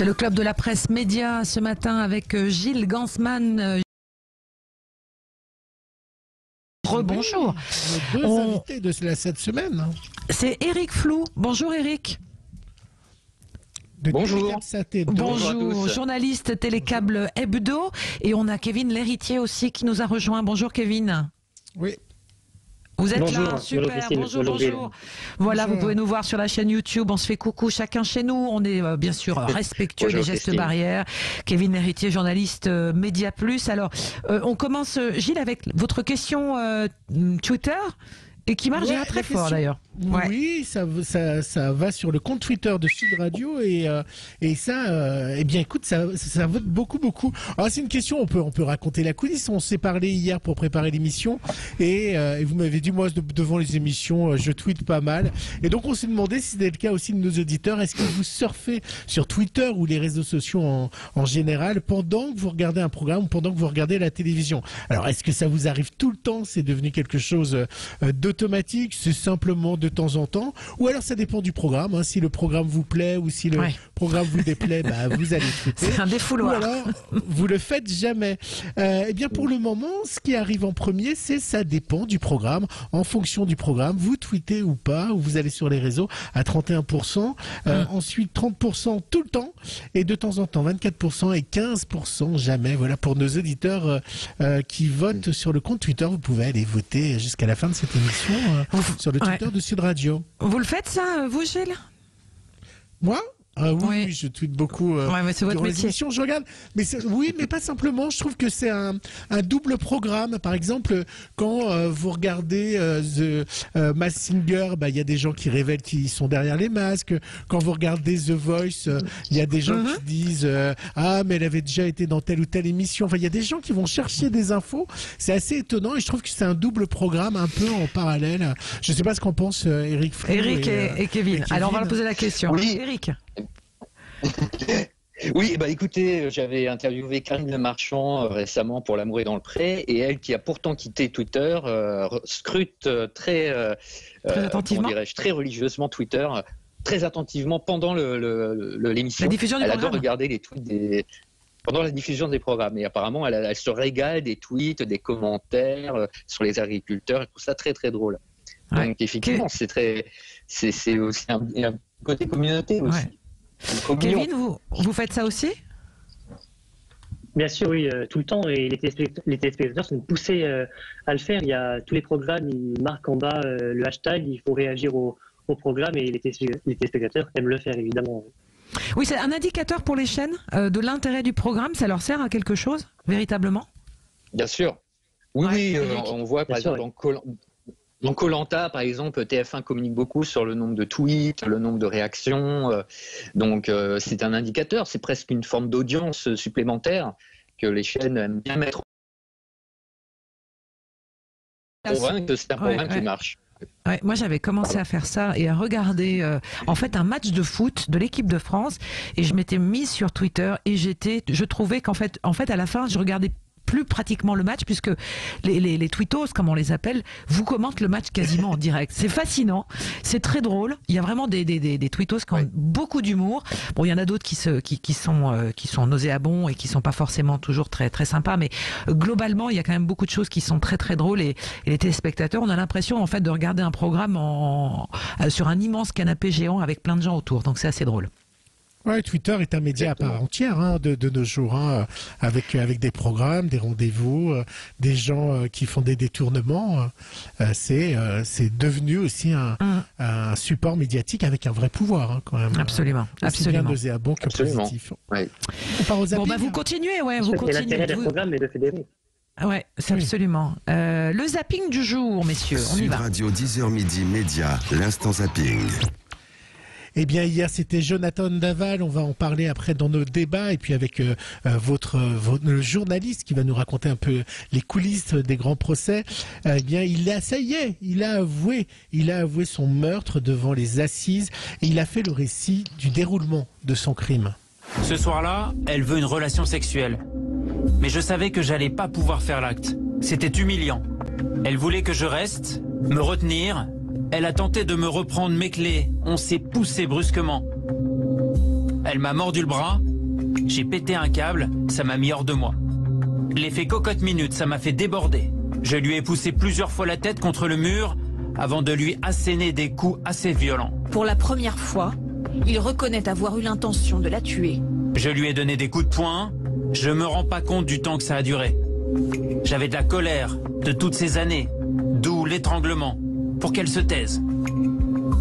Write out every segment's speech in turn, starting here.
C'est le club de la presse média ce matin avec euh, Gilles Gansman. euh, Rebonjour. Nos deux On- invités de la- cette semaine. hein. C'est Eric Flou. Bonjour Eric. De Bonjour. Télé4 Saté. Bonjour journaliste télécable hebdo. Et on a Kevin l'héritier aussi qui nous a rejoint. Bonjour Kevin. Oui. Vous êtes Bonjour, là, bonjour super, bonjour, bonjour. Voilà, Bonjour. vous pouvez nous voir sur la chaîne YouTube, on se fait coucou chacun chez nous, on est euh, bien sûr respectueux Bonjour, des gestes Christine. barrières. Kevin Héritier, journaliste euh, Média Plus. Alors, euh, on commence, euh, Gilles, avec votre question euh, Twitter, et qui marche Ouais, très fort d'ailleurs. Oui, ça, ça, ça va sur le compte Twitter de Sud Radio et, euh, et ça, euh, eh bien, écoute, ça, ça beaucoup, beaucoup. Alors, c'est une question, on peut, on peut raconter la coulisse. On s'est parlé hier pour préparer l'émission et, euh, et vous m'avez dit, moi, de- devant les émissions, euh, je tweete pas mal. Et donc, on s'est demandé si c'était le cas aussi de nos auditeurs. Est-ce que vous surfez sur Twitter ou les réseaux sociaux en, en général pendant que vous regardez un programme ou pendant que vous regardez la télévision? Alors, est-ce que ça vous arrive tout le temps? C'est devenu quelque chose euh, d'automatique? C'est simplement de temps en temps Ou alors ça dépend du programme. hein. Si le programme vous plaît ou si le Ouais. programme vous déplaît, bah, vous allez tweeter. C'est un Ou défouloir. alors, vous le faites jamais. Euh, eh bien, pour le moment, ce qui arrive en premier, c'est ça dépend du programme. En fonction du programme, vous tweetez ou pas, ou vous allez sur les réseaux à 31%. Euh, Ensuite, 30% tout le temps. Et de temps en temps, 24% et 15% jamais. Voilà, pour nos auditeurs euh, qui votent sur le compte Twitter, vous pouvez aller voter jusqu'à la fin de cette émission sur le ouais. Twitter de Sud Radio. Vous le faites ça, vous Gilles? Moi? Ah oui, Oui. oui, je tweete beaucoup. euh, Ouais, mais c'est votre durant les métier. émissions, je regarde. Mais c'est- oui, mais pas simplement. Je trouve que c'est un, un double programme. Par exemple, quand euh, vous regardez euh, The euh, Mask Singer, bah, il y a des gens qui révèlent qu'ils sont derrière les masques. Quand vous regardez The Voice, euh, il y a des gens qui disent euh, ah mais elle avait déjà été dans telle ou telle émission. Enfin, il y a des gens qui vont chercher des infos. C'est assez étonnant et je trouve que c'est un double programme un peu en parallèle. Je sais pas ce qu'en pense euh, Eric. Eric et, euh, et Kevin. et Alors, on va leur poser la question. Oui. Eric. Oui, bah écoutez, j'avais interviewé Karine Le Marchand euh, récemment pour L'amour est dans le pré, et elle, qui a pourtant quitté Twitter, euh, scrute euh, très, euh, Très attentivement. très religieusement Twitter, très attentivement pendant le- l'émission. La diffusion du Elle programme. adore regarder les tweets des pendant la diffusion des programmes. Et apparemment, elle, elle se régale des tweets, des commentaires sur les agriculteurs. Elle trouve ça très très drôle. Ouais. Donc effectivement, c'est très, c'est c'est aussi un, un côté communauté aussi. Ouais. Kevin, vous, vous faites ça aussi? Bien sûr, oui, euh, tout le temps. Et les téléspectateurs, les téléspectateurs sont poussés euh, à le faire. Il y a tous les programmes, ils marquent en bas euh, le hashtag, il faut réagir au, au programme et les, téléspe- les téléspectateurs aiment le faire, évidemment. Oui, c'est un indicateur pour les chaînes euh, de l'intérêt du programme. Ça leur sert à quelque chose, véritablement? Bien sûr. Oui, Ouais, oui, euh, Eric. on voit par Bien sûr, exemple dans Koh- dans Colanta, par exemple, TF1 communique beaucoup sur le nombre de tweets, le nombre de réactions. euh, donc, euh, c'est un indicateur, c'est presque une forme d'audience supplémentaire que les chaînes aiment bien mettre que c'est un programme ouais. qui marche. Ouais, moi, j'avais commencé à faire ça et à regarder euh, en fait un match de foot de l'équipe de France et je m'étais mise sur Twitter et j'étais, je trouvais qu'en fait, en fait, à la fin, je regardais plus pratiquement le match puisque les, les, les tweetos, comme on les appelle, vous commentent le match quasiment en direct. C'est fascinant, c'est très drôle. Il y a vraiment des, des, des, des tweetos qui ont beaucoup d'humour. Bon, il y en a d'autres qui, se, qui, qui sont euh, qui sont nauséabonds et qui sont pas forcément toujours très très sympas, mais euh, globalement, il y a quand même beaucoup de choses qui sont très très drôles et, et les téléspectateurs, on a l'impression en fait de regarder un programme en, euh, sur un immense canapé géant avec plein de gens autour. Donc c'est assez drôle. Ouais, Twitter est un média à part entière hein, de, de nos jours, hein, avec avec des programmes, des rendez-vous, euh, des gens euh, qui font des détournements. euh, c'est euh, c'est devenu aussi un, Mm. un support médiatique avec un vrai pouvoir hein, quand même. Absolument, Aussi bien absolument. nauséabond que Absolument. positif. Ouais. On part aux Bon zappings bah vous continuez, ouais, vous continuez. l'intérêt des Vous- programmes est de fédérer. Ouais, c'est Oui. absolument. Euh, le zapping du jour, messieurs, on y Sud va. Radio 10h midi Média, l'instant zapping. Eh bien, hier, c'était Jonathan Daval. On va en parler après dans nos débats. Et puis avec euh, euh, votre, euh, votre- le journaliste qui va nous raconter un peu les coulisses des grands procès. Euh, eh bien, il a, ça y est, il a avoué, il a avoué son meurtre devant les assises. Et il a fait le récit du déroulement de son crime. Ce soir-là, elle veut une relation sexuelle. Mais je savais que j'allais pas pouvoir faire l'acte. C'était humiliant. Elle voulait que je reste, me retenir. Elle a tenté de me reprendre mes clés. On s'est poussé brusquement. Elle m'a mordu le bras, j'ai pété un câble, ça m'a mis hors de moi. L'effet cocotte minute, ça m'a fait déborder. Je lui ai poussé plusieurs fois la tête contre le mur avant de lui asséner des coups assez violents. Pour la première fois, il reconnaît avoir eu l'intention de la tuer. Je lui ai donné des coups de poing, je me rends pas compte du temps que ça a duré. J'avais de la colère de toutes ces années, d'où l'étranglement, pour qu'elle se taise.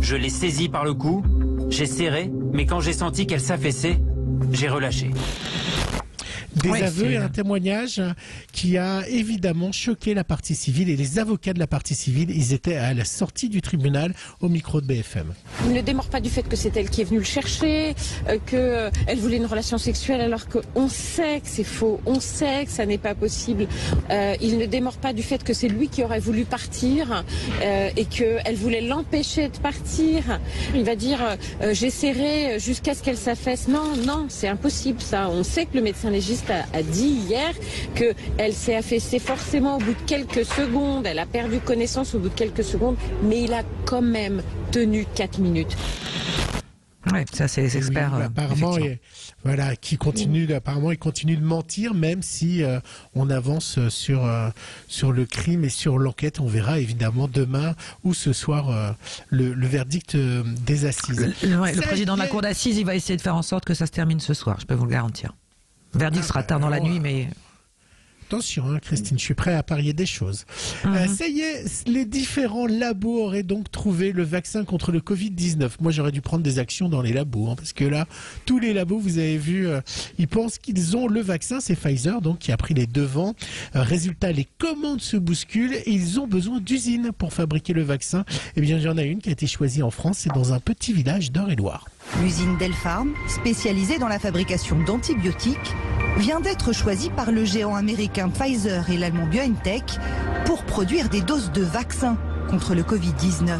Je l'ai saisie par le cou, j'ai serré, mais quand j'ai senti qu'elle s'affaissait, j'ai relâché. Des Ouais, aveux et un témoignage qui a évidemment choqué la partie civile et les avocats de la partie civile, ils étaient à la sortie du tribunal au micro de BFM. Il ne démord pas du fait que c'est elle qui est venue le chercher, euh, que euh, elle voulait une relation sexuelle alors qu'on sait que c'est faux, on sait que ça n'est pas possible. Euh, il ne démord pas du fait que c'est lui qui aurait voulu partir euh, et qu'elle voulait l'empêcher de partir. Il va dire euh, j'ai serré jusqu'à ce qu'elle s'affaisse. Non, non, c'est impossible ça. On sait que le médecin légiste a, a dit hier qu'elle s'est affaissée forcément au bout de quelques secondes. Elle a perdu connaissance au bout de quelques secondes, mais il a quand même tenu 4 minutes. Ouais, ça c'est les experts. Oui, euh, apparemment, et- voilà, qui continue, apparemment, il continue de mentir, même si euh, on avance sur euh, sur le crime et sur l'enquête. On verra évidemment demain ou ce soir euh, le, le verdict euh, des assises. Le, ouais, le président de la cour d'assises, il va essayer de faire en sorte que ça se termine ce soir, je peux vous le garantir. Verdict Ah, sera tard dans la nuit, mais Attention, hein, Christine, je suis prêt à parier des choses. Euh, ça y est, les différents labos auraient donc trouvé le vaccin contre le Covid-19. Moi, j'aurais dû prendre des actions dans les labos, hein, parce que là, tous les labos, vous avez vu, euh, ils pensent qu'ils ont le vaccin. C'est Pfizer, donc, qui a pris les devants. Euh, résultat, les commandes se bousculent et ils ont besoin d'usines pour fabriquer le vaccin. Eh bien, il y en a une qui a été choisie en France, c'est dans un petit village d'Eure-et-Loire. L'usine Delpharm, spécialisée dans la fabrication d'antibiotiques, vient d'être choisie par le géant américain Pfizer et l'allemand BioNTech pour produire des doses de vaccins contre le Covid-19.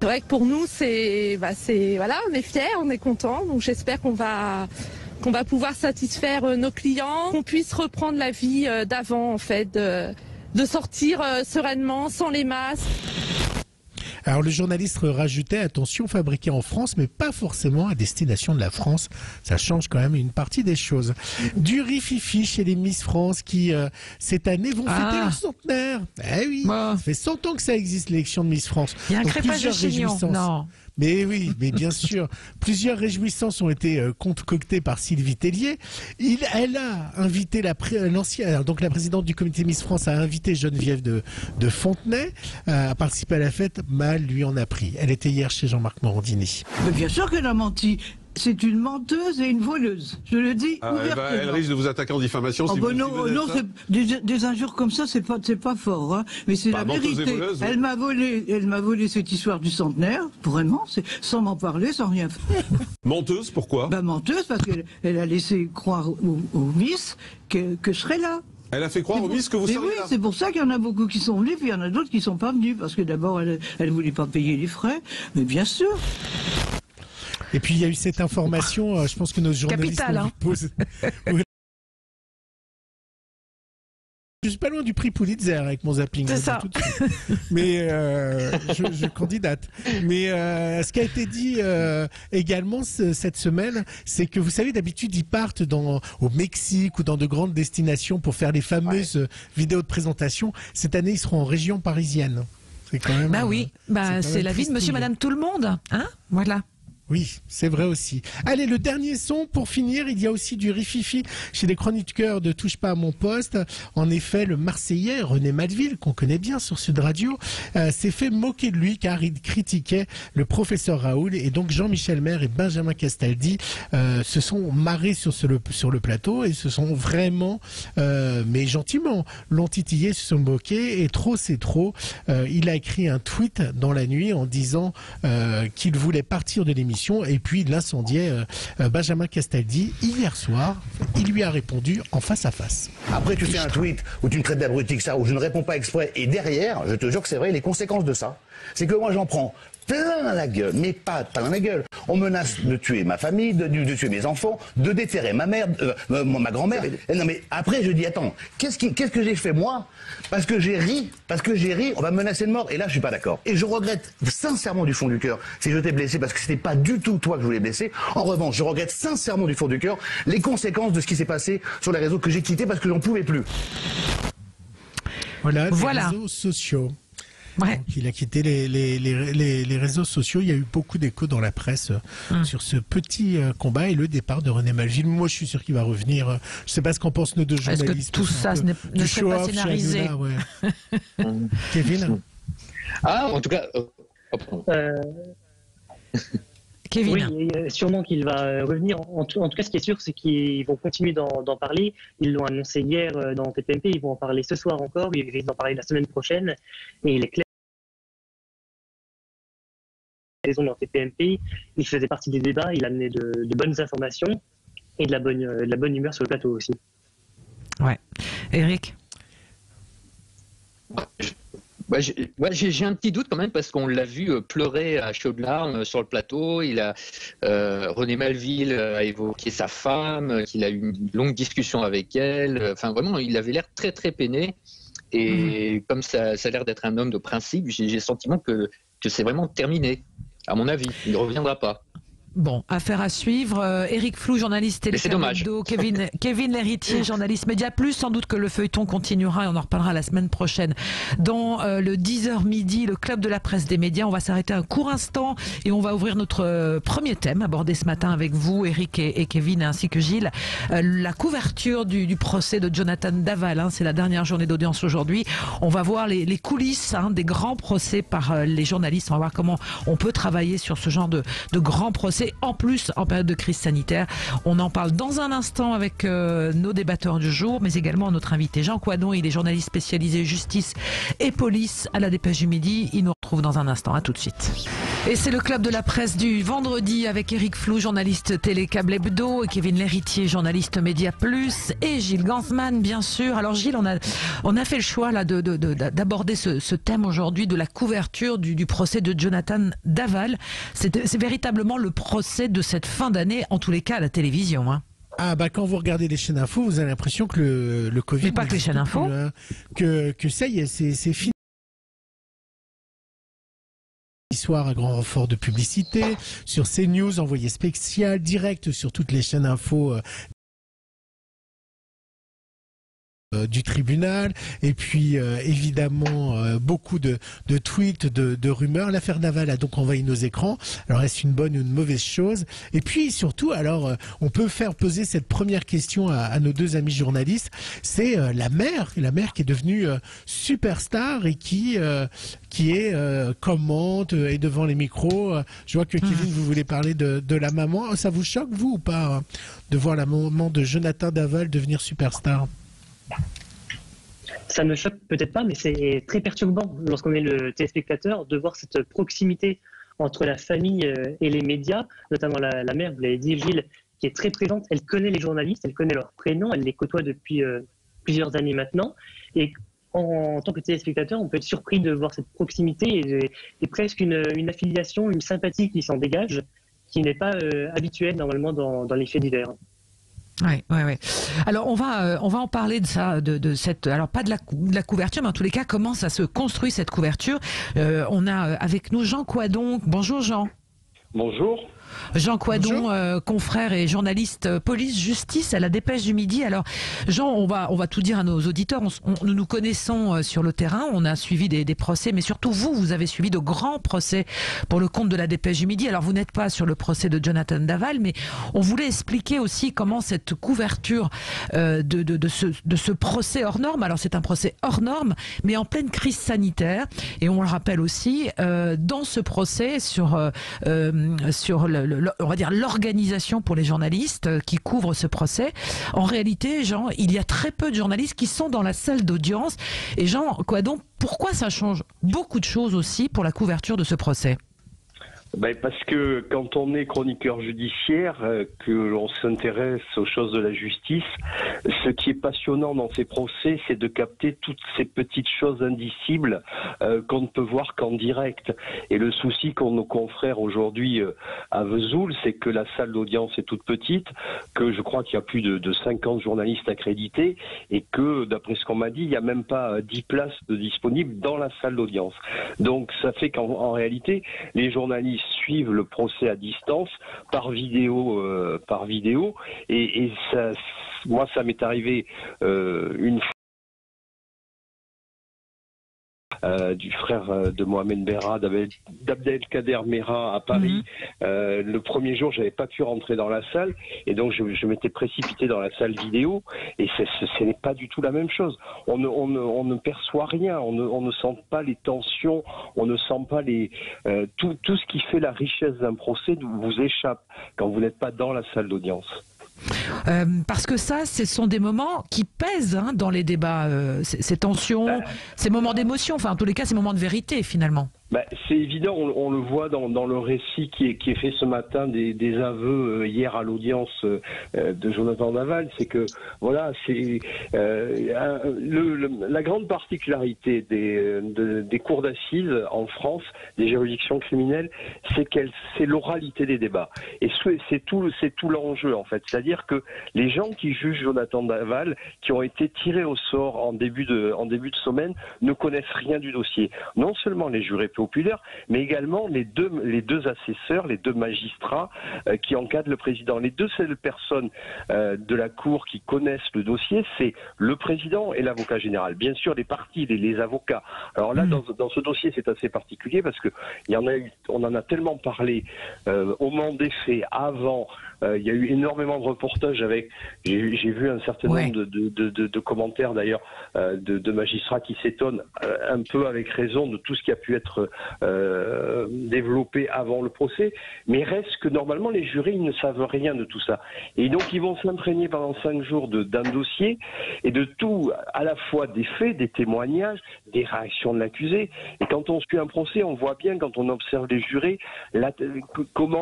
C'est vrai que pour nous, c'est, bah, c'est, voilà, on est fiers, on est contents. Donc j'espère qu'on va, pouvoir satisfaire euh, nos clients, qu'on puisse reprendre la vie euh, d'avant, en fait, de, de sortir euh, sereinement, sans les masques. Alors le journaliste rajoutait attention fabriqué en France mais pas forcément à destination de la France. Ça change quand même une partie des choses. Du rififi chez les Miss France qui euh, cette année vont fêter Ah. leur centenaire. Eh oui, Bah. ça fait 100 ans que ça existe l'élection de Miss France. il y a un Donc, crépage de chignon. Non. Mais oui, mais bien sûr, plusieurs réjouissances ont été euh, concoctées par Sylvie Tellier. Il, elle a invité la pré- l'ancienne, donc la présidente du comité Miss France a invité Geneviève de, de Fontenay euh, à participer à la fête. Mal lui en a pris. Elle était hier chez Jean-Marc Morandini. Mais bien sûr qu'elle a menti. C'est une menteuse et une voleuse. Je le dis Ah, elle, va- ouvertement. elle risque de vous attaquer en diffamation Oh, si bah vous, non, si vous êtes non, ça. c'est- des, des injures comme ça, c'est pas, c'est pas fort, hein. Mais c'est Bah, la vérité. voleuse. Elle m'a volé, elle m'a volé cette histoire du centenaire, vraiment, sans m'en parler, sans rien faire. Menteuse, pourquoi? Bah menteuse parce qu'elle elle a laissé croire au, au Miss que, que je serais là. Elle a fait croire au Miss que vous Mais seriez oui, là. c'est pour ça qu'il y en a beaucoup qui sont venus, puis il y en a d'autres qui sont pas venus parce que d'abord elle, elle voulait pas payer les frais, mais bien sûr. Et puis il y a eu cette information, euh, je pense que nos journalistes Capital, hein. Je suis pas loin du prix Pulitzer avec mon zapping. C'est le ça. Mais euh, je, je candidate. Mais euh, ce qui a été dit euh, également ce- cette semaine, c'est que vous savez d'habitude ils partent dans au Mexique ou dans de grandes destinations pour faire les fameuses euh, vidéos de présentation. Cette année ils seront en région parisienne. C'est quand même. Bah euh, oui, c'est bah c'est la vie de monsieur, madame, tout le monde. Hein Voilà. Oui, c'est vrai aussi. Allez, le dernier son pour finir. Il y a aussi du rififi chez les chroniqueurs de Touche pas à mon poste. En effet, le Marseillais René Malville, qu'on connaît bien sur Sud Radio, euh, s'est fait moquer de lui car il critiquait le professeur Raoul et donc Jean-Michel Maire et Benjamin Castaldi euh, se sont marrés sur, ce- le, sur le plateau et se sont vraiment, euh, mais gentiment, l'ont titillé, se sont moqués et trop c'est trop. Il a écrit un tweet dans la nuit en disant qu'il voulait partir de l'émission et puis il incendiait euh, euh, Benjamin Castaldi hier soir. Il lui a répondu en face à face. Après, tu fais un tweet où tu me traites d'abruti que ça, où je ne réponds pas exprès, et derrière, je te jure que c'est vrai, les conséquences de ça, c'est que moi j'en prends plein la gueule, mais pas plein la gueule. On menace de tuer ma famille, de, de tuer mes enfants, de déterrer ma mère, euh, euh, ma grand-mère. Et Non mais après je dis attends, qu'est-ce qui- qu'est-ce que j'ai fait moi Parce que j'ai ri, parce que j'ai ri, on va me menacer de mort. Et là je suis pas d'accord. Et je regrette sincèrement du fond du cœur si je t'ai blessé parce que c'était pas du tout toi que je voulais blesser. En revanche, je regrette sincèrement du fond du cœur les conséquences de ce qui s'est passé sur les réseaux que j'ai quittés parce que j'en pouvais plus. Voilà, Voilà. réseaux sociaux. Ouais. Donc, il a quitté les, les, les, les, les réseaux sociaux. Il y a eu beaucoup d'échos dans la presse euh, Hum. sur ce petit euh, combat et le départ de René Malville. Moi, je suis sûr qu'il va revenir. Euh, Je sais pas ce qu'en pensent nos deux Est-ce que journalistes. tout ça peu ne serait pas scénarisé ouais. Kevin Ah, en tout cas. euh, oh. Euh, Kevin. Oui, euh, sûrement qu'il va euh, revenir. En tout, en tout cas, ce qui est sûr, c'est qu'ils vont continuer d'en parler. Ils l'ont annoncé hier euh, dans TPMP, ils vont en parler ce soir encore, ils risquent d'en parler la semaine prochaine. Et il est clair les ondes dans TPMP, il faisait partie des débats, il amenait de, de bonnes informations et de la bonne, de la bonne humeur sur le plateau aussi. Ouais. Eric? Bah, j'ai ouais, j'ai- un petit doute quand même parce qu'on l'a vu euh, pleurer à chaudes larmes euh, sur le plateau. Il a euh, René Malville euh, a évoqué sa femme, qu'il a eu une longue discussion avec elle. Enfin, vraiment, il avait l'air très très peiné. Et comme ça, ça a l'air d'être un homme de principe, j'ai j'ai le sentiment que, que c'est vraiment terminé. À mon avis, il ne reviendra pas. Bon, affaire à suivre. Euh, Eric Flou, journaliste. Hebdo. Kevin, Kevin Lhéritier, journaliste Média Plus. Sans doute que le feuilleton continuera et on en reparlera la semaine prochaine. Dans euh, le 10h midi, le club de la presse des médias, on va s'arrêter un court instant et on va ouvrir notre euh, premier thème abordé ce matin avec vous, Eric et, et Kevin, ainsi que Gilles. Euh, la couverture du, du procès de Jonathan Daval. hein. c'est la dernière journée d'audience aujourd'hui. On va voir les, les coulisses hein, des grands procès par les journalistes. On va voir comment on peut travailler sur ce genre de, de grands procès, en plus en période de crise sanitaire. On en parle dans un instant avec euh, nos débatteurs du jour, mais également notre invité Jean Coadon. Il est journaliste spécialisé justice et police à la Dépêche du Midi. Il nous retrouve dans un instant. À tout de suite. Et c'est le club de la presse du vendredi avec Eric Flou, journaliste télé câble hebdo, et Kevin Lhéritier, journaliste Média Plus, et Gilles Gansman, bien sûr. Alors Gilles, on a, fait le choix là de, de- de- d'aborder ce, thème aujourd'hui de la couverture du, procès de Jonathan Daval. C'est, c'est véritablement le procès de cette fin d'année, en tous les cas à la télévision. Hein. Ah bah quand vous regardez les chaînes info, vous avez l'impression que le, le Covid... Mais pas que les chaînes info. plus, hein. que, que ça y est, c'est fini. Soir à grand renfort de publicité, sur CNews, envoyé spécial, direct sur toutes les chaînes info euh, du tribunal et puis euh, évidemment euh, beaucoup de, de tweets, de, de rumeurs. L'affaire Naval a donc envahi nos écrans. Alors est-ce une bonne ou une mauvaise chose? Et puis surtout, alors euh, on peut faire poser cette première question à, à nos deux amis journalistes. C'est euh, la mère, la mère qui est devenue euh, superstar et qui euh, qui est euh, commente euh, et devant les micros. Euh, Je vois que Kevin, vous voulez parler de, de la maman. Ça vous choque vous ou pas hein, de voir la maman de Jonathan Daval devenir superstar? Ça ne choque peut-être pas, mais c'est très perturbant lorsqu'on est le téléspectateur de voir cette proximité entre la famille euh, et les médias, notamment la, mère, vous l'avez dit, Gilles, qui est très présente. Elle connaît les journalistes, elle connaît leurs prénoms, elle les côtoie depuis euh, plusieurs années maintenant. Et en, tant que téléspectateur, on peut être surpris de voir cette proximité et, presque une, affiliation, une sympathie qui s'en dégage, qui n'est pas euh, habituelle normalement dans les faits divers. Ouais, ouais, ouais. Alors on va euh, on va en parler de ça, de, cette alors pas de la, couverture, mais en tous les cas comment ça se construit cette couverture. Euh, on a euh, avec nous Jean Coadon. Bonjour Jean. Bonjour. Jean Coadon, euh, confrère et journaliste euh, police-justice à la Dépêche du Midi. Alors, Jean, on va, on va tout dire à nos auditeurs. On on- nous nous connaissons euh, sur le terrain, on a suivi des, des procès, mais surtout vous, vous avez suivi de grands procès pour le compte de la Dépêche du Midi. Alors, vous n'êtes pas sur le procès de Jonathan Daval, mais on voulait expliquer aussi comment cette couverture euh, de, de, de, ce, de ce procès hors norme, alors c'est un procès hors norme, mais en pleine crise sanitaire, et on le rappelle aussi, euh, dans ce procès sur, sur le, on va dire l'organisation pour les journalistes euh, qui couvrent ce procès. En réalité, Jean, il y a très peu de journalistes qui sont dans la salle d'audience. Et Jean, quoi donc, pourquoi ça change beaucoup de choses aussi pour la couverture de ce procès? Ben, parce que quand on est chroniqueur judiciaire, euh, que l'on s'intéresse aux choses de la justice, ce qui est passionnant dans ces procès, c'est de capter toutes ces petites choses indicibles euh, qu'on ne peut voir qu'en direct. Et le souci qu'ont nos confrères aujourd'hui euh, à Vesoul, c'est que la salle d'audience est toute petite, que je crois qu'il y a plus de, de 50 journalistes accrédités, et que, d'après ce qu'on m'a dit, il n'y a même pas euh, 10 places disponibles dans la salle d'audience. Donc ça fait qu'en en réalité, les journalistes suivent le procès à distance par vidéo, euh, par vidéo, et, et ça, moi ça m'est arrivé euh, une euh, du frère euh, de Mohamed d'Abdel- d'Abdelkader Mera à Paris. Euh, le premier jour, j'avais pas pu rentrer dans la salle et donc je, je m'étais précipité dans la salle vidéo et ce n'est pas du tout la même chose. On ne, on ne, on ne perçoit rien, on ne, on ne sent pas les tensions, on ne sent pas les euh, tout, tout ce qui fait la richesse d'un procès vous échappe quand vous n'êtes pas dans la salle d'audience. Euh, parce que ça, ce sont des moments qui pèsent hein, dans les débats, euh, ces, ces tensions, ces moments d'émotion, enfin en tous les cas, ces moments de vérité finalement. Bah, c'est évident, on, le voit dans, le récit qui est, fait ce matin des, aveux euh, hier à l'audience euh, euh, de Jonathan Daval, c'est que voilà, c'est euh, la grande particularité des, de- des cours d'assises en France, des juridictions criminelles, c'est qu'elle, c'est l'oralité des débats, et ce- c'est tout, c'est tout l'enjeu en fait, c'est-à-dire que les gens qui jugent Jonathan Daval, qui ont été tirés au sort en début de, en début de semaine, ne connaissent rien du dossier. Non seulement les jurés populaires, mais également les deux, les deux assesseurs, les deux magistrats euh, qui encadrent le président. Les deux seules personnes euh, de la Cour qui connaissent le dossier, c'est le président et l'avocat général. Bien sûr, les parties, les, les avocats. Alors là, dans, dans ce dossier, c'est assez particulier parce que il y en a eu, on en a tellement parlé euh, au moment des faits, avant. Euh, il y a eu énormément de reportages avec. J'ai vu un certain nombre de, de, de, de- de commentaires d'ailleurs euh, de, magistrats qui s'étonnent euh, un peu avec raison de tout ce qui a pu être euh, développé avant le procès. Mais reste que normalement les jurés ils ne savent rien de tout ça. Et donc ils vont s'imprégner pendant cinq jours d'un dossier et de tout, à la fois des faits, des témoignages, des réactions de l'accusé. Et quand on suit un procès, on voit bien quand on observe les jurés, la- comment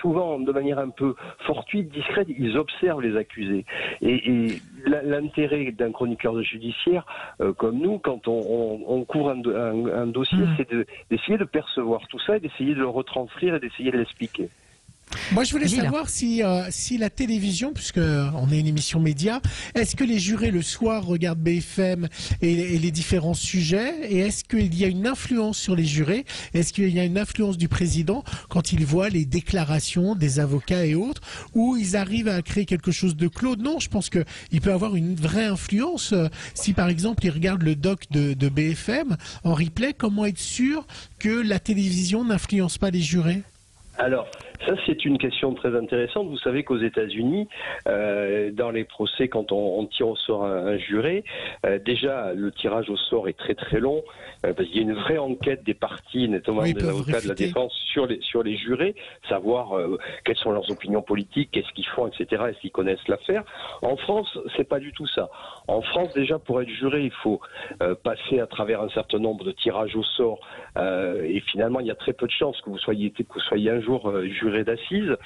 souvent de manière un peu fortuite, discrète, ils observent les accusés. Et, l'intérêt d'un chroniqueur de judiciaire euh, comme nous, quand on, on- on couvre un, do- un- un dossier, c'est de- d'essayer de percevoir tout ça et d'essayer de le retranscrire et d'essayer de l'expliquer. Moi, je voulais Gilles. savoir si, euh, si la télévision, puisque on est une émission média, est-ce que les jurés le soir regardent BFM et, et les différents sujets Et est-ce qu'il y a une influence sur les jurés Est-ce qu'il y a une influence du président quand il voit les déclarations des avocats et autres Ou ils arrivent à créer quelque chose de clos? Non, je pense que il peut avoir une vraie influence. euh, Si par exemple il regarde le doc de, de BFM en replay, comment être sûr que la télévision n'influence pas les jurés? Alors, ça c'est une question très intéressante. Vous savez qu'aux États-Unis, euh, dans les procès, quand on, on tire au sort un, un juré, euh, déjà le tirage au sort est très très long euh, parce qu'il y a une vraie enquête des parties, notamment Oui, des avocats de la défense sur les sur les jurés, savoir euh, quelles sont leurs opinions politiques, qu'est-ce qu'ils font, etc. Est-ce qu'ils connaissent l'affaire En France, c'est pas du tout ça. En France, déjà pour être juré, il faut passer à travers un certain nombre de tirages au sort et finalement, il y a très peu de chances que vous soyez que vous soyez un jour euh, d'assises.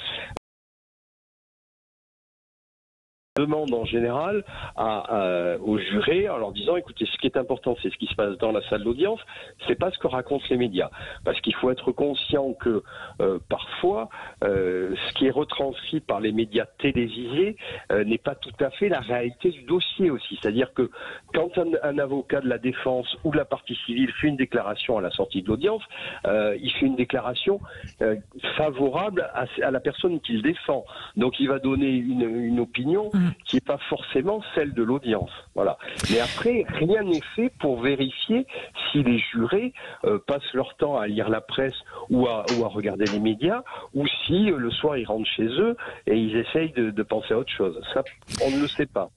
Demande en général à, à- aux jurés en leur disant écoutez ce qui est important c'est ce qui se passe dans la salle d'audience c'est pas ce que racontent les médias. Parce qu'il faut être conscient que euh, parfois euh, ce qui est retranscrit par les médias télévisés euh, n'est pas tout à fait la réalité du dossier aussi. C'est à dire que quand un, un avocat de la défense ou de la partie civile fait une déclaration à la sortie de l'audience euh, il fait une déclaration euh, favorable à, à la personne qu'il défend. Donc il va donner une, une opinion qui n'est pas forcément celle de l'audience. Mais après, rien n'est fait pour vérifier si les jurés euh, passent leur temps à lire la presse ou à, ou à regarder les médias, ou si euh, le soir ils rentrent chez eux et ils essayent de, de penser à autre chose. Ça, on ne le sait pas.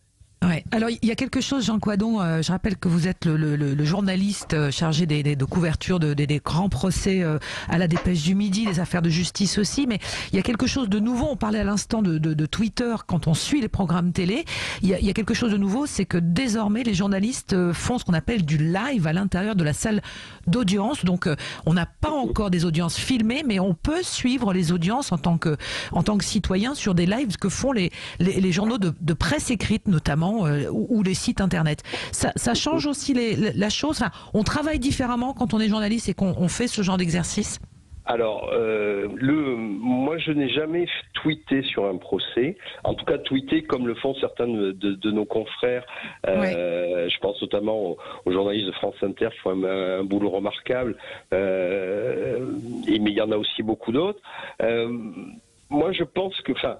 Alors il y a quelque chose, Jean Coadon. euh, je rappelle que vous êtes le, le- le- journaliste euh, chargé des, des- de couverture de, des, des grands procès euh, à la dépêche du midi, des affaires de justice aussi. Mais il y a quelque chose de nouveau. On parlait à l'instant de, de- de Twitter quand on suit les programmes télé. Il y a, il y a quelque chose de nouveau, c'est que désormais les journalistes euh, font ce qu'on appelle du live à l'intérieur de la salle d'audience. Donc euh, on n'a pas encore des audiences filmées, mais on peut suivre les audiences en tant que en tant que citoyen sur des lives que font les les, les journaux de, de presse écrite notamment euh, ou, ou les sites internet. Ça, ça change aussi les, la chose. Enfin, on travaille différemment quand on est journaliste et qu'on on fait ce genre d'exercice. Alors, euh, le, moi, je n'ai jamais tweeté sur un procès. En tout cas, tweeté comme le font certains de, de- de nos confrères. Euh, Je pense notamment aux, aux journalistes de France Inter qui font un, un boulot remarquable. Euh, et, mais il y en a aussi beaucoup d'autres. Moi, je pense que, enfin,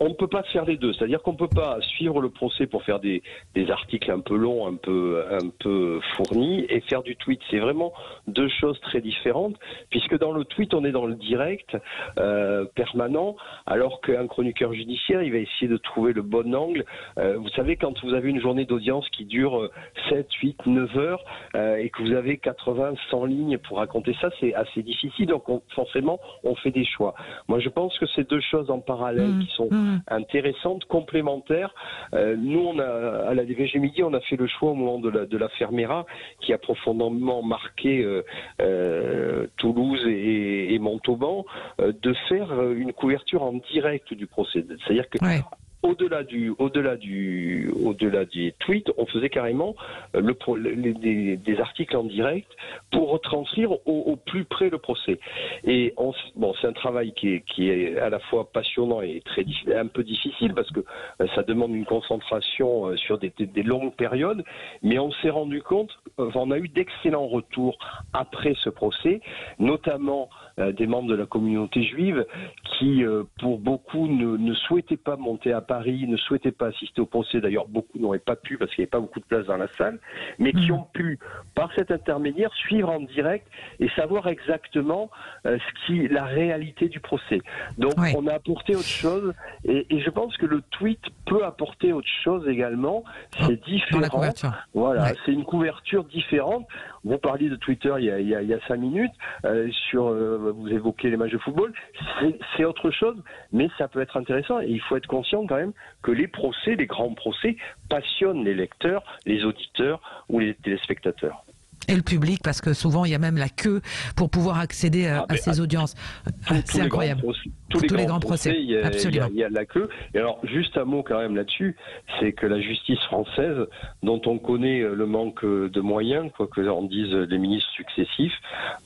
on ne peut pas faire les deux. C'est-à-dire qu'on ne peut pas suivre le procès pour faire des, des articles un peu longs, un peu, un peu fournis, et faire du tweet. C'est vraiment deux choses très différentes, puisque dans le tweet, on est dans le direct euh, permanent, alors qu'un chroniqueur judiciaire, il va essayer de trouver le bon angle. Euh, vous savez, quand vous avez une journée d'audience qui dure euh, 7, 8, 9 heures, euh, et que vous avez 80, 100 lignes pour raconter ça, c'est assez difficile. Donc, on- forcément, on fait des choix. Moi, je pense que c'est deux choses en parallèle qui sont intéressantes, complémentaires. Euh, nous, on a, à la DVG Midi, on a fait le choix au moment de la, de l'affaire Mera, qui a profondément marqué euh, euh, Toulouse et, et Montauban, de faire une couverture en direct du procès. C'est-à-dire que au-delà du, au-delà des tweets, on faisait carrément euh, des, articles en direct pour retranscrire au, plus près le procès. Et c'est un travail qui est, à la fois passionnant et très un peu difficile parce que euh, ça demande une concentration euh, sur des, des- longues périodes. Mais on s'est rendu compte, on a eu d'excellents retours après ce procès, notamment des membres de la communauté juive qui, euh, pour beaucoup, ne, ne souhaitaient pas monter à Paris, ne souhaitaient pas assister au procès. D'ailleurs, beaucoup n'auraient pas pu parce qu'il n'y avait pas beaucoup de place dans la salle, mais qui ont pu, par cet intermédiaire, suivre en direct et savoir exactement euh, ce qui, la réalité du procès. Donc, on a apporté autre chose et, et je pense que le tweet peut apporter autre chose également. C'est différent. couverture. Voilà, c'est une couverture différente. Vous parliez de Twitter il y a, il y a- il y a cinq minutes, euh, sur, euh, vous évoquez les matchs de football. C'est- C'est autre chose, mais ça peut être intéressant. Et il faut être conscient quand même que les procès, les grands procès, passionnent les lecteurs, les auditeurs ou les téléspectateurs. Et le public, parce que souvent il y a même la queue pour pouvoir accéder à, à ces audiences. Euh, tous les grands procès- tous les, grands, procès, il y, a, il y a- absolument. il y a de la queue. Et alors, juste un mot quand même là-dessus, c'est que la justice française, dont on connaît euh, le manque de moyens, quoi que en disent les ministres successifs,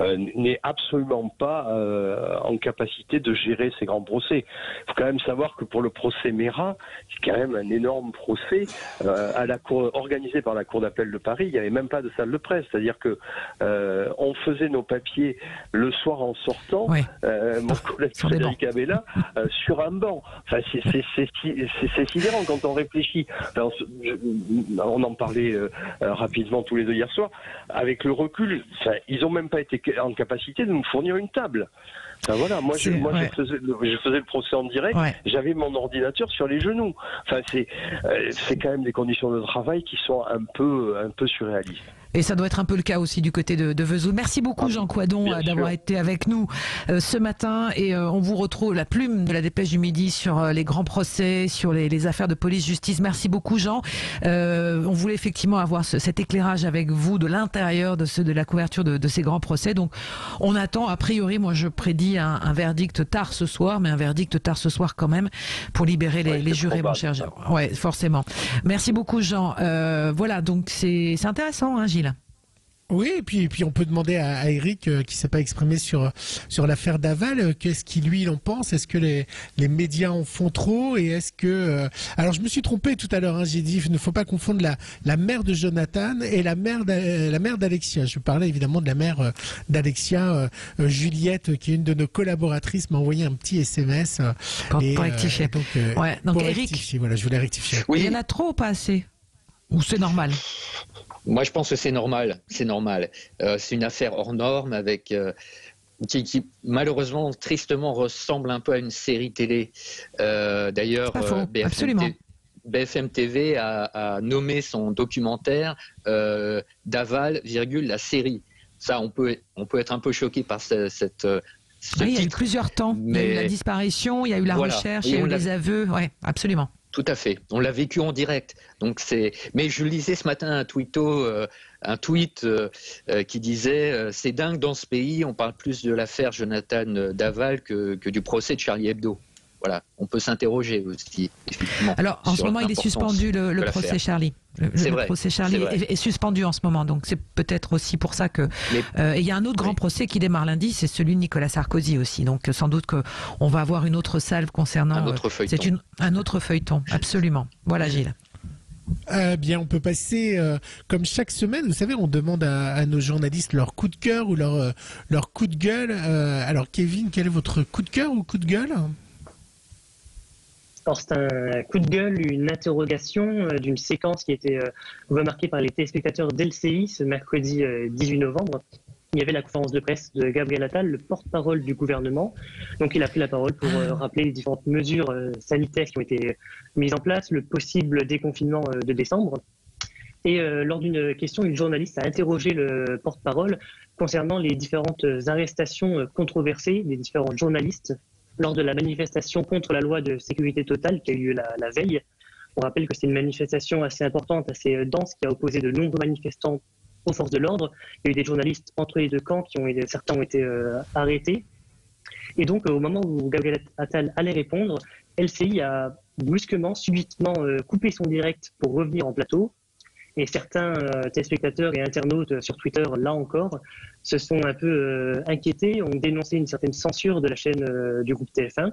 euh, n'est absolument pas euh, en capacité de gérer ces grands procès. Il faut quand même savoir que pour le procès Mera, c'est quand même un énorme procès euh, à la cour, organisé par la Cour d'appel de Paris. Il n'y avait même pas de salle de presse, c'est-à-dire que euh, on faisait nos papiers le soir en sortant. Euh, mon collègue Frédéric Abella euh, sur un banc. Enfin, c'est c'est- c'est si- c'est- c'est sidérant quand on réfléchit. Enfin, on, se- je- on en parlait euh, euh, rapidement tous les deux hier soir. Avec le recul, enfin, ils ont même pas été en capacité de nous fournir une table. Enfin, voilà, moi, je, C'est- moi ouais. je, faisais le, je faisais le procès en direct, Ouais. j'avais mon ordinateur sur les genoux. Enfin, c'est euh, c'est quand même des conditions de travail qui sont un peu, un peu surréalistes. Et ça doit être un peu le cas aussi du côté de, de Vesoul. Merci beaucoup Jean Coadon euh, d'avoir été avec nous euh, ce matin et euh, on vous retrouve la plume de la dépêche du midi sur euh, les grands procès, sur les, les affaires de police-justice. Merci beaucoup Jean. Euh, on voulait effectivement avoir ce- cet éclairage avec vous de l'intérieur de de la couverture de, de ces grands procès. Donc on attend a priori, moi je prédis un, un verdict tard ce soir, mais un verdict tard ce soir quand même pour libérer les, les jurés, mon cher Jean. Ouais, forcément. Merci beaucoup Jean. Euh, voilà, donc c'est c'est intéressant, hein. Oui, et puis, et puis on peut demander à, à Eric, euh, qui s'est pas exprimé sur sur l'affaire Daval, euh, qu'est-ce qu'il lui il en pense? Est-ce que les les médias en font trop? Et est-ce que euh, alors je me suis trompé tout à l'heure, hein, j'ai dit il ne faut pas confondre la la mère de Jonathan et la mère la mère d'Alexia. Je parlais évidemment de la mère euh, d'Alexia, euh, euh, Juliette, qui est une de nos collaboratrices, m'a envoyé un petit SMS euh, Pour- et, pour rectifier. donc euh, Ouais, donc pour Eric- rectifier, voilà, je voulais rectifier. Il y en a trop ou pas assez Ou c'est normal Moi, je pense que c'est normal. C'est normal. Euh, c'est une affaire hors norme avec. euh, qui, qui, malheureusement, tristement ressemble un peu à une série télé. Euh, D'ailleurs, BFM, absolument. BFM TV a, a nommé son documentaire Daval, virgule, la série. Ça, on peut, on peut être un peu choqué par ce- cette. ce Oui, il y a eu plusieurs temps. Il y a eu la Mais- disparition, il y a eu la Voilà. recherche, il y a eu les aveux. Ouais, absolument. Tout à fait. On l'a vécu en direct. Donc c'est. Mais je lisais ce matin un euh, un tweet euh, euh, qui disait c'est dingue dans ce pays, on parle plus de l'affaire Jonathan Daval que du procès de Charlie Hebdo. Voilà, on peut s'interroger aussi. Alors, en ce moment, il est suspendu, le, procès. Charlie. Le, le vrai, procès Charlie est, est suspendu en ce moment. Donc, c'est peut-être aussi pour ça que. Mais- Euh, et il y a un autre grand procès qui démarre lundi, c'est celui de Nicolas Sarkozy aussi. Donc, sans doute qu'on va avoir une autre salve concernant. Un autre euh, feuilleton. C'est une- un autre feuilleton, absolument. Voilà, Gilles. Euh, bien, on peut passer, euh, comme chaque semaine, vous savez, on demande à, à nos journalistes leur coup de cœur ou leur, euh, leur coup de gueule. Euh, alors, Kevin, quel est votre coup de cœur ou coup de gueule? C'est un coup de gueule, une interrogation euh, d'une séquence qui a été euh, remarquée par les téléspectateurs d'LCI ce mercredi euh, 18 novembre. Il y avait la conférence de presse de Gabriel Attal, le porte-parole du gouvernement. Donc il a pris la parole pour euh, rappeler les différentes mesures euh, sanitaires qui ont été mises en place, le possible déconfinement euh, de décembre. Et euh, lors d'une question, une journaliste a interrogé le porte-parole concernant les différentes arrestations euh, controversées des différents journalistes lors de la manifestation contre la loi de sécurité totale qui a eu lieu la, veille. On rappelle que c'est une manifestation assez importante, assez euh, dense, qui a opposé de nombreux manifestants aux forces de l'ordre. Il y a eu des journalistes entre les deux camps qui ont été, certains ont été euh, arrêtés. Et donc, euh, au moment où Gabriel Attal allait répondre, LCI a brusquement, subitement coupé son direct pour revenir en plateau. Et certains euh, téléspectateurs et internautes sur Twitter, là encore, se sont un peu euh, inquiétés, ont dénoncé une certaine censure de la chaîne euh, du groupe TF1.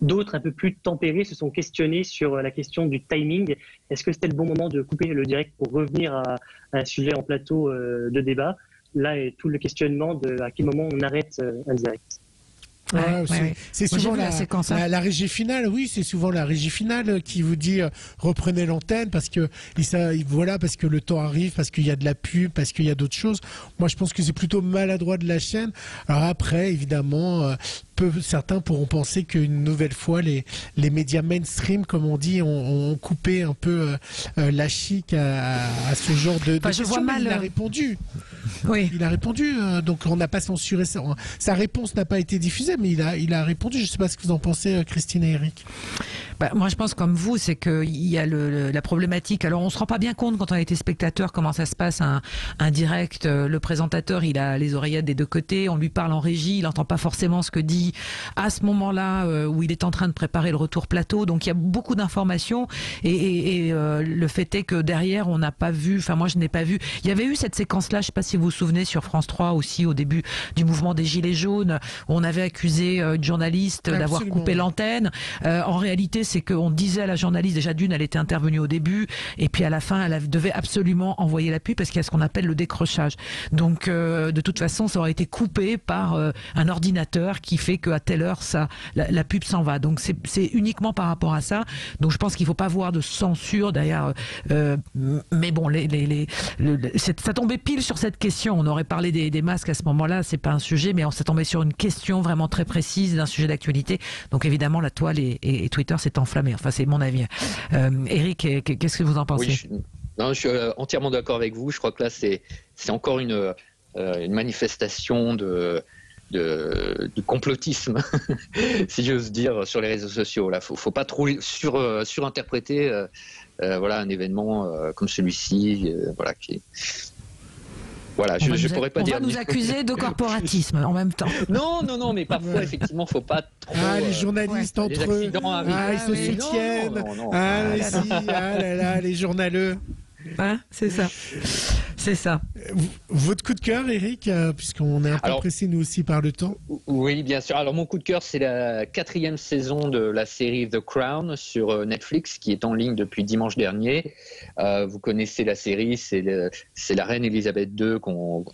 D'autres, un peu plus tempérés, se sont questionnés sur la question du timing. Est-ce que c'était le bon moment de couper le direct pour revenir à, un sujet en plateau de débat? Là tout le questionnement de à quel moment on arrête un direct. Ouais, Ouais, c'est ouais, souvent la hein. la- la régie finale, oui, c'est souvent la régie finale qui vous dit euh, reprenez l'antenne parce que ça, voilà, parce que le temps arrive, parce qu'il y a de la pub, parce qu'il y a d'autres choses. Moi, je pense que c'est plutôt maladroit de la chaîne. Alors après, évidemment, euh, peu, certains pourront penser qu'une nouvelle fois, les, les médias mainstream, comme on dit, ont, ont coupé un peu euh, euh, la chic à, à ce genre de, de Enfin, je vois mal, Il a euh, répondu. Oui. Il a répondu, euh, donc on n'a pas censuré ça. Sa réponse n'a pas été diffusée, mais il a, il a répondu. Je ne sais pas ce que vous en pensez, Christine et Eric. Bah, moi, je pense comme vous, c'est qu'il y a le, le- la problématique. Alors, on se rend pas bien compte quand on a été spectateur comment ça se passe un, un direct. Le présentateur, il a les oreillettes des deux côtés. On lui parle en régie, il n'entend pas forcément ce que dit à ce moment-là euh, où il est en train de préparer le retour plateau. Donc, il y a beaucoup d'informations et, et- et, euh, le fait est que derrière, on n'a pas vu. Enfin, moi, je n'ai pas vu. Il y avait eu cette séquence-là. Je sais pas si vous vous souvenez sur France 3 aussi au début du mouvement des Gilets jaunes où on avait accusé euh, une journaliste d'avoir coupé l'antenne. Euh, en réalité, c'est qu'on disait à la journaliste, déjà d'une, elle était intervenue au début, et puis à la fin, elle devait absolument envoyer la pub parce qu'il y a ce qu'on appelle le décrochage. Donc, euh, de toute façon, ça aurait été coupé par euh, un ordinateur qui fait qu'à telle heure, ça, la, pub s'en va. Donc, c'est uniquement par rapport à ça. Donc, je pense qu'il faut pas voir de censure derrière. euh, mais bon, ça tombait pile sur cette question. On aurait parlé des, masques à ce moment-là, c'est pas un sujet, mais on s'est tombé sur une question vraiment très précise d'un sujet d'actualité. Donc évidemment, la toile et, Twitter s'est enflammé. Enfin, c'est mon avis. Euh, Eric, qu'est-ce que vous en pensez? Je, suis euh, entièrement d'accord avec vous. Je crois que là, c'est c'est encore une, euh, une manifestation de, de, du complotisme, si j'ose dire, sur les réseaux sociaux. Là, faut, faut pas trop sur, euh, surinterpréter euh, euh, voilà, un événement euh, comme celui-ci. euh, voilà, qui voilà, On je ne nous, pourrais pas on dire. va nous accuser de corporatisme en même temps. Non, non, non, mais parfois, effectivement, faut pas trop. Ah, les euh, journalistes les entre eux. Ah, ils se soutiennent. Non, non, non. Ah, Ah mais là si, ah là là, les journaleux. Hein, c'est ça. C'est ça. Votre coup de cœur, Eric, euh, puisqu'on est un peu Alors- pressé nous aussi par le temps. Oui, bien sûr. Alors, mon coup de cœur, c'est la quatrième saison de la série The Crown sur euh, Netflix, qui est en ligne depuis dimanche dernier. Euh, vous connaissez la série, c'est la reine Elisabeth II qu'on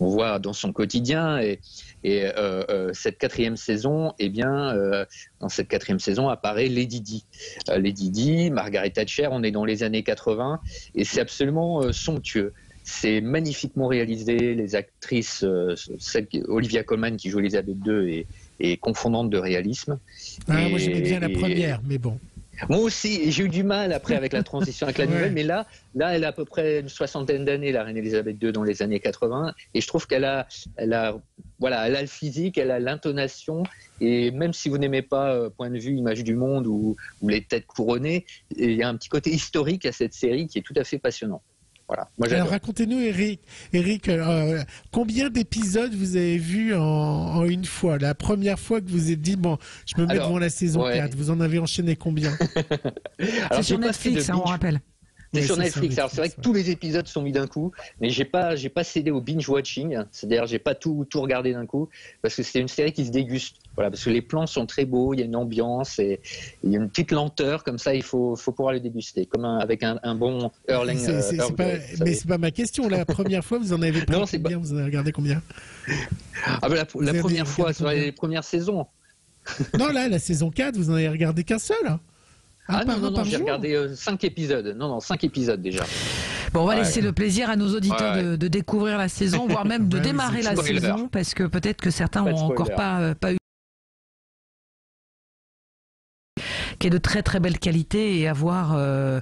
voit dans son quotidien. Et, et euh, euh, cette quatrième saison, eh bien, euh, dans cette quatrième saison apparaît Lady Di. Euh, Lady Di, Margaret Thatcher, on est dans les années 80, et c'est absolument euh, somptueux. C'est magnifiquement réalisé. Les actrices, euh, celle Olivia Colman qui joue Elisabeth II est, est confondante de réalisme. Ah, Et- moi, j'aimais bien la première, mais bon. Moi aussi, j'ai eu du mal après avec la transition avec la nouvelle, Ouais. mais là, là, elle a à peu près une soixantaine d'années, la reine Elisabeth II, dans les années 80, et je trouve qu'elle a, elle a, voilà, elle a le physique, elle a l'intonation, et même si vous n'aimez pas euh, point de vue image du monde ou, ou les têtes couronnées, il y a un petit côté historique à cette série qui est tout à fait passionnant. Voilà, moi Alors racontez-nous, Eric, Eric euh, combien d'épisodes vous avez vu en, en une fois? La première fois que vous vous êtes dit, bon, je me mets Alors, devant la saison ouais. 4, vous en avez enchaîné combien? C'est sur Netflix, hein, on rappelle. C'est Oui, sur Netflix. Alors c'est vrai que tous les épisodes sont mis d'un coup, mais j'ai pas, j'ai pas cédé au binge watching. C'est-à-dire j'ai pas tout, tout regardé d'un coup parce que c'est une série qui se déguste. Voilà, parce que les plans sont très beaux, il y a une ambiance et il y a une petite lenteur comme ça. Il faut, faut pouvoir les déguster, comme un- avec un, un bon Erling. C'est- euh, c'est- c'est Earl pas- Mais c'est pas ma question. La première fois, vous en avez pris Non, c'est combien? Vous en avez regardé combien? Ah, bah, la, première fois sur les premières saisons. Non, là, la saison 4, vous en avez regardé qu'un seul hein Ah, par- non non non, j'ai regardé euh, cinq épisodes. Non non, cinq épisodes déjà. Bon, on va Ouais. laisser le plaisir à nos auditeurs Ouais. de, de découvrir la saison, voire même de démarrer la spoiler. saison, parce que peut-être que certains Pas de ont encore pas, euh, pas eu qui est de très très belle qualité et à voir euh,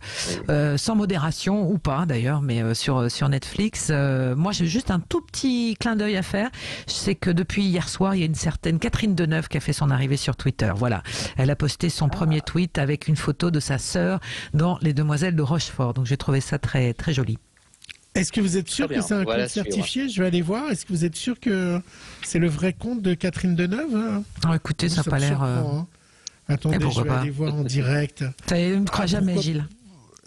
euh, sans modération ou pas d'ailleurs, mais euh, sur sur Netflix. Euh, moi, j'ai juste un tout petit clin d'œil à faire. Je sais que depuis hier soir, il y a une certaine Catherine Deneuve qui a fait son arrivée sur Twitter. Voilà, elle a posté son premier tweet avec une photo de sa sœur dans Les Demoiselles de Rochefort. Donc j'ai trouvé ça très très joli. Est-ce que vous êtes sûr que c'est un Voilà, compte certifié Je vais aller voir. Est-ce que vous êtes sûr que c'est le vrai compte de Catherine Deneuve hein? Ah, écoutez, ça n'a pas l'air. Attendez, je vais pas aller voir en direct. Ça ne me crois Ah, jamais, Gilles.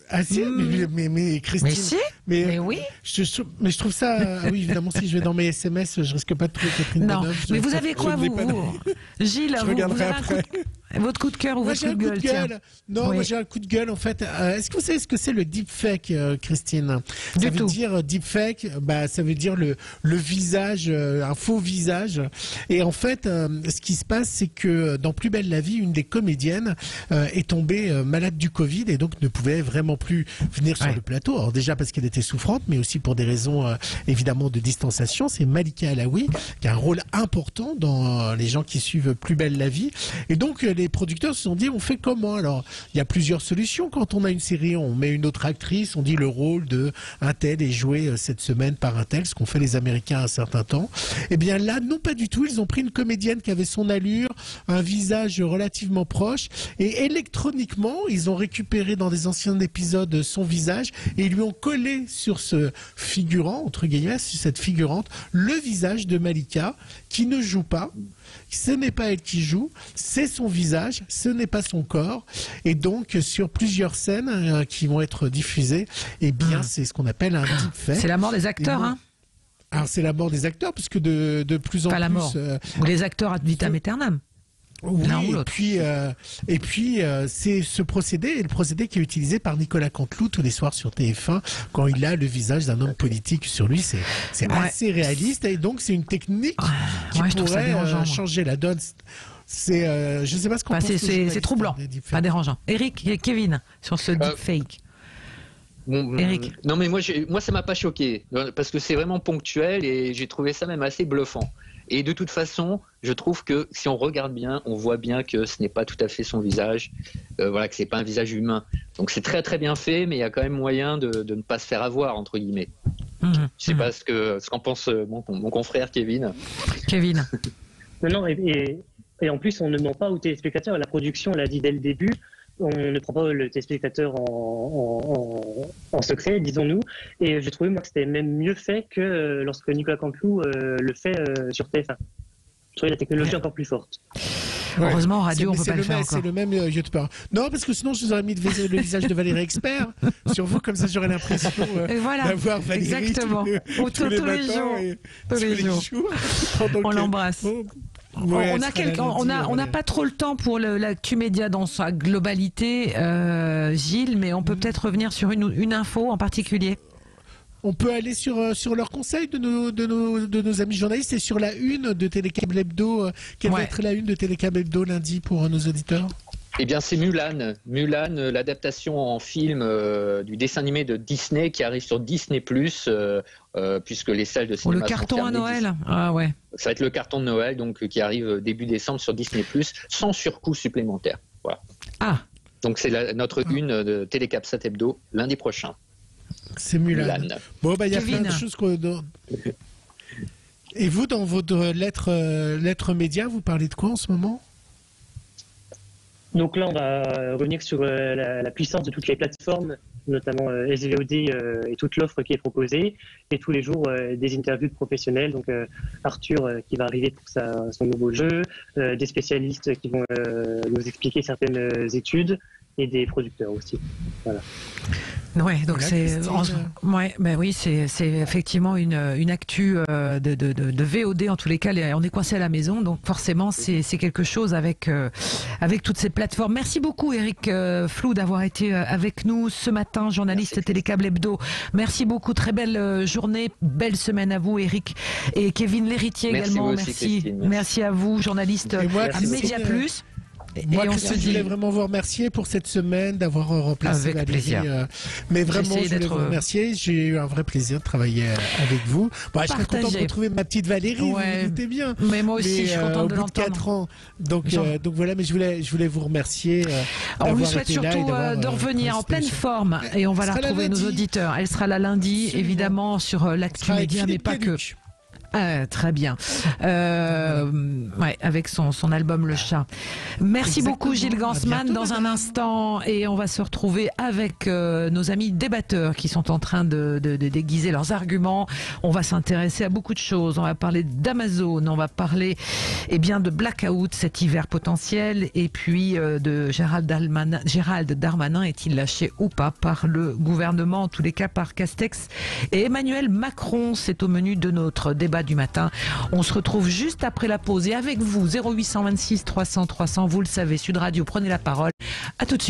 Ah si, mais, mais, mais Christine. Mais si, mais, mais oui. Je, je- mais je trouve ça. Ah oui, évidemment, si je vais dans mes SMS, je risque pas de trouver Catherine Non, mais vous avez quoi, vous, vous Gilles, Je vous, regarderai après. coup votre coup de cœur ou Moi votre coup un de gueule tiens. Non, Oui. moi j'ai un coup de gueule en fait. Euh, Est-ce que vous savez ce que c'est le deepfake, euh, Christine? Du Ça veut tout. dire euh, deepfake, bah ça veut dire le le visage, euh, un faux visage. Et en fait, euh, ce qui se passe, c'est que euh, dans Plus belle la vie, une des comédiennes euh, est tombée euh, malade du Covid et donc ne pouvait vraiment plus venir sur le plateau. Alors déjà parce qu'elle était souffrante, mais aussi pour des raisons euh, évidemment de distanciation. C'est Malika Alaoui qui a un rôle important dans euh, les gens qui suivent Plus belle la vie. Et donc euh, les producteurs se sont dit on fait comment Alors? Il y a plusieurs solutions quand on a une série, on met une autre actrice, on dit le rôle de un tel est joué cette semaine par un tel, ce qu'ont fait les Américains à un certain temps. Eh bien là non pas du tout, ils ont pris une comédienne qui avait son allure, un visage relativement proche et électroniquement ils ont récupéré dans des anciens épisodes son visage et ils lui ont collé sur ce figurant entre guillemets sur cette figurante le visage de Malika qui ne joue pas ce n'est pas elle qui joue, c'est son visage, ce n'est pas son corps. Et donc, sur plusieurs scènes euh, qui vont être diffusées, eh bien, c'est ce qu'on appelle un deepfake. C'est la mort des acteurs, hein Alors, c'est la mort des acteurs, puisque de, de plus en Pas la plus... mort. euh, Ou les acteurs ad vitam aeternam. Oui, et puis, euh, et puis euh, c'est ce procédé, et le procédé qui est utilisé par Nicolas Canteloup tous les soirs sur TF1 quand il a le visage d'un homme politique sur lui. C'est c'est Ouais. assez réaliste et donc c'est une technique qui ouais, pourrait euh, changer la donne. C'est, euh, je sais pas ce qu'on Enfin, pense. c'est- troublant, pas dérangeant. Eric, Kevin, sur ce Euh, deepfake. Eric. Non, mais moi, moi ça m'a pas choqué parce que c'est vraiment ponctuel et j'ai trouvé ça même assez bluffant. Et de toute façon, je trouve que si on regarde bien, on voit bien que ce n'est pas tout à fait son visage, euh, voilà, que c'est pas un visage humain. Donc c'est très très bien fait, mais il y a quand même moyen de, de ne pas se faire avoir entre guillemets. Mhm, Je sais pas ce que ce qu'en pense euh, mon, mon confrère Kevin. Kevin. Non, non, et, et- et en plus, on ne ment pas aux téléspectateurs. La production l'a dit dès le début. On ne prend pas le téléspectateur en, en- en- secret, disons-nous. Et j'ai trouvé, moi, que c'était même mieux fait que euh, lorsque Nicolas Canteloup euh, le fait euh, sur TF1. Je trouvais la technologie encore plus forte. Ouais. Heureusement, en radio, on peut c'est pas le faire même- encore. C'est le même euh, YouTuber. Non, parce que sinon, je vous aurais mis le, vis- le visage de Valérie Expert sur vous, comme ça, j'aurais l'impression euh, voilà, d'avoir Valérie exactement. tous les, Au- tous les tous les matins jours. et Tous les jours. On l'embrasse. On- a a n'a pas trop le temps pour l'actu média dans sa globalité, euh, Gilles, mais on peut peut-être revenir sur une, une info en particulier. On peut aller sur, euh, sur leurs conseils de nos, de, nos, de nos amis journalistes et sur la une de Télécable Hebdo. euh, Quelle va être la une de Télécable Hebdo lundi pour nos auditeurs? Eh bien, c'est Mulan. Mulan, euh, l'adaptation en film euh, du dessin animé de Disney qui arrive sur Disney euh, euh, puisque les salles de le cinéma sont carton à Noël. Ah ouais. Ça va être le carton de Noël, donc qui arrive début décembre sur Disney sans surcoût supplémentaire. Voilà. Ah. Donc c'est la- notre Ah. une de Télécapsat Hebdo lundi prochain. C'est Mulan. Mulan. Bon, bah, il y a Kevin. plein de choses qu'on. Et vous, dans votre lettre, euh, lettre média, vous parlez de quoi en ce moment? Donc là, on va revenir sur euh, la, puissance de toutes les plateformes, notamment euh, SVOD euh, et toute l'offre qui est proposée, et tous les jours euh, des interviews de professionnels. Donc euh, Arthur euh, qui va arriver pour sa- son nouveau jeu, euh, des spécialistes qui vont euh, nous expliquer certaines euh, études et des producteurs aussi. Voilà. Ouais, donc c'est en- ouais, ben oui, c'est c'est effectivement une une actu euh, de, de, de, de VOD en tous les cas. On est coincé à la maison, donc forcément c'est c'est quelque chose avec euh, avec toutes ces plateformes. Merci beaucoup Eric euh, Flou d'avoir été euh, avec nous ce matin, journaliste Télécable Hebdo. Merci beaucoup, très belle euh, journée, belle semaine à vous Eric et Kevin l'héritier Merci également. merci, merci. merci à vous, journaliste à Média euh, Plus. Moi, et Christine, je voulais vraiment vous remercier pour cette semaine d'avoir remplacé Avec plaisir. euh, mais vraiment, je voulais vous euh, remercier. J'ai eu un vrai plaisir de travailler euh, avec vous. Bon, je serais content de retrouver ma petite Valérie. Ouais. Vous vous doutez bien. Mais moi aussi, Mais, je suis euh, contente au de l'entendre. 4 ans. Donc, euh, donc voilà, mais je voulais, je voulais vous remercier. On d'avoir souhaite surtout de revenir en pleine forme et on va la retrouver nos auditeurs. Elle sera là lundi, évidemment, sur l'actu média, mais pas que. Ah, très bien. Euh, ouais, avec son, son album Le Chat. Merci Exactement. beaucoup Gilles Gansman dans un instant et on va se retrouver avec euh, nos amis débatteurs qui sont en train de, de- de déguiser leurs arguments. On va s'intéresser à beaucoup de choses. On va parler d'Amazon, on va parler eh bien de blackout cet hiver potentiel et puis euh, de Gérald Darmanin, Gérald Darmanin est-il lâché ou pas par le gouvernement, en tous les cas par Castex et Emmanuel Macron. C'est au menu de notre débat du matin. On se retrouve juste après la pause et avec vous 0826 300 300. Vous le savez, Sud Radio, prenez la parole. À tout de suite.